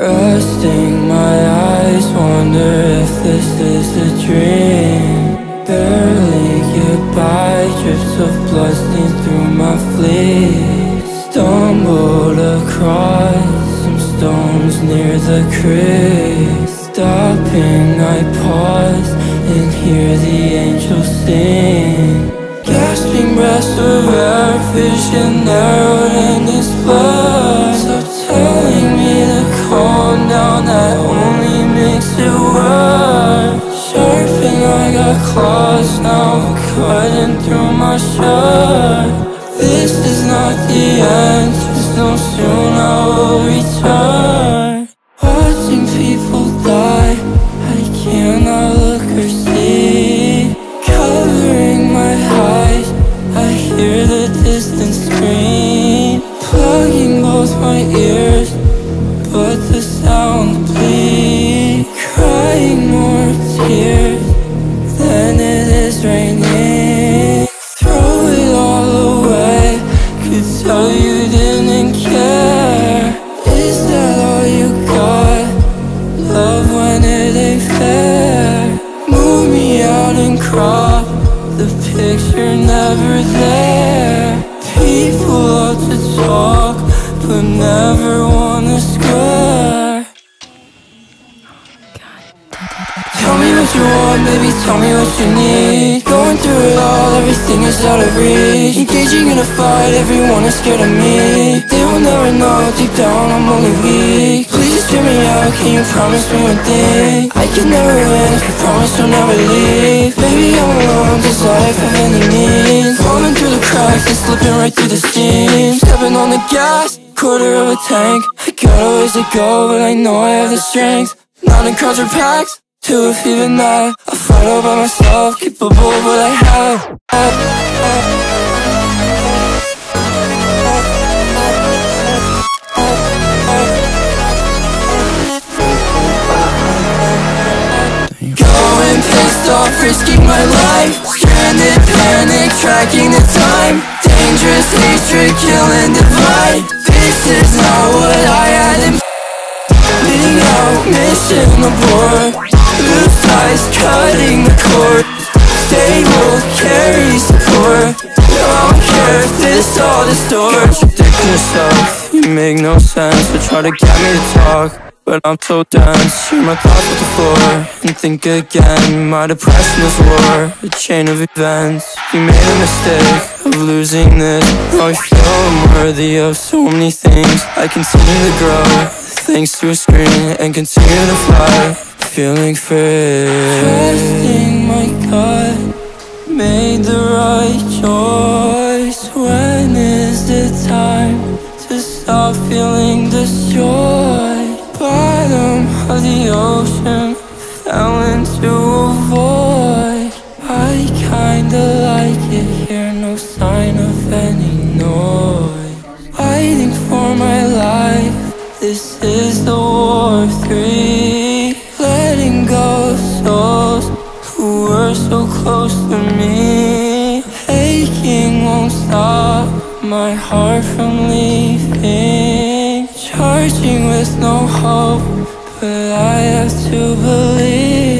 Trusting my eyes, wonder if this is a dream. Barely by, drips of blood stain through my fleece. Stumbled across some stones near the creek. Stopping, I pause and hear the angels sing. Gasping breaths of air, vision narrowed and it's blood cutting through my shirt. This is not the end, just know soon I will return Watching people could you didn't care Is that all you got? Love when it ain't fair. Move me out and crop The picture never there. People love to talk But never wanna square. Tell me what you want, baby, tell me what you need. Going through it all, everything is out of reach Engaging in a fight, everyone is scared of me. They will never know, deep down I'm only weak. Please hear me out, can you promise me one thing? I can never win if you promise you'll never leave. Baby, I'm alone, does life have any meaning? Falling through the cracks and slipping right through the seams. Stepping on the gas, quarter of a tank. I got a ways to go, but I know I have the strength. Not in crowds or packs to if even that I fight all by myself, capable of what I have Off, risking my life. Stranded, panic, tracking the time. Dangerous hatred, killing divide This is not what I had in Leading out, mission abort Loose ties, cutting the cord. Stable, carry support. Don't care if this all distorts. Contradict yourself, you make no sense So try to get me to talk but I'm so dense Share my thoughts with the floor. And think again My depression is war. A chain of events You made a mistake Of losing this. Now I feel worthy of so many things. I continue to grow Thanks to a screen And continue to fly. Feeling free. Trusting my gut Made the right choice. When is the time To stop feeling destroyed Bottom of the ocean. Fell into a void I kinda like it here. No sign of any noise. Fighting for my life. This is the war of three. Letting go of souls Who were so close to me. Aching won't stop My heart from leaving Charging with no hope But I have to believe